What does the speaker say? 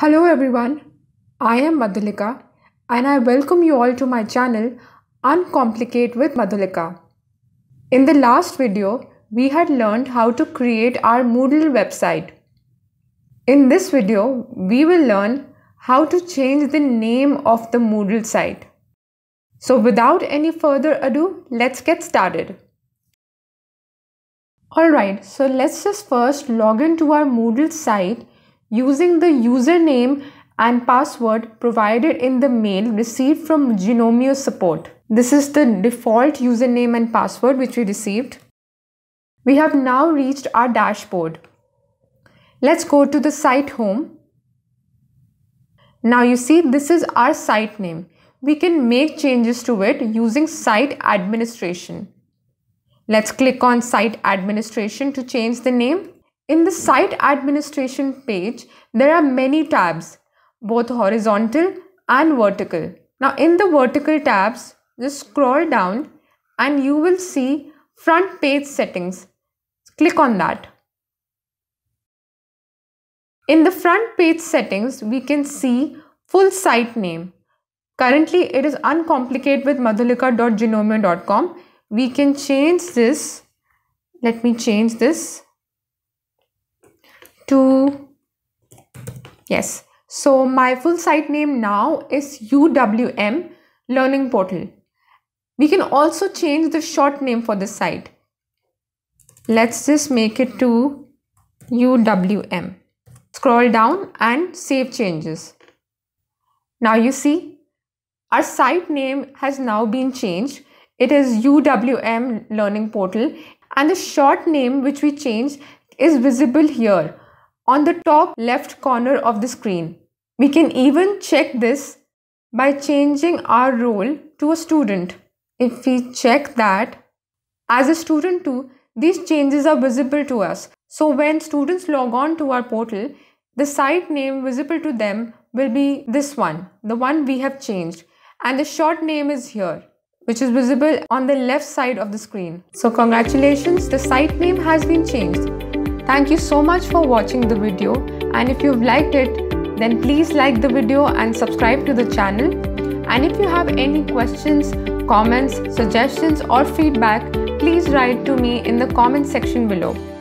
Hello everyone, I am Madhulika and I welcome you all to my channel Uncomplicate with Madhulika. In the last video, we had learned how to create our Moodle website. In this video, we will learn how to change the name of the Moodle site. So without any further ado, let's get started. Alright, so let's just first log into our Moodle site using the username and password provided in the mail received from Gnomio support. This is the default username and password which we received. We have now reached our dashboard. Let's go to the site home. Now you see this is our site name. We can make changes to it using site administration. Let's click on site administration to change the name. In the site administration page, there are many tabs, both horizontal and vertical. Now in the vertical tabs, just scroll down and you will see front page settings. Click on that. In the front page settings, we can see full site name. Currently, it is uncomplicated with madhulika.gnomio.com. We can change this. Let me change this to yes. So my full site name now is uwm learning portal. We can also change the short name for the site. Let's just make it to uwm scroll down and save changes. Now you see our site name has now been changed. It is uwm learning portal and the short name which we changed is visible here on the top left corner of the screen. We can even check this by changing our role to a student. If we check that as a student too, these changes are visible to us. So when students log on to our portal, the site name visible to them will be this one, the one we have changed. And the short name is here, which is visible on the left side of the screen. So congratulations, the site name has been changed. Thank you so much for watching the video and if you've liked it then please like the video and subscribe to the channel and if you have any questions, comments, suggestions or feedback please write to me in the comment section below.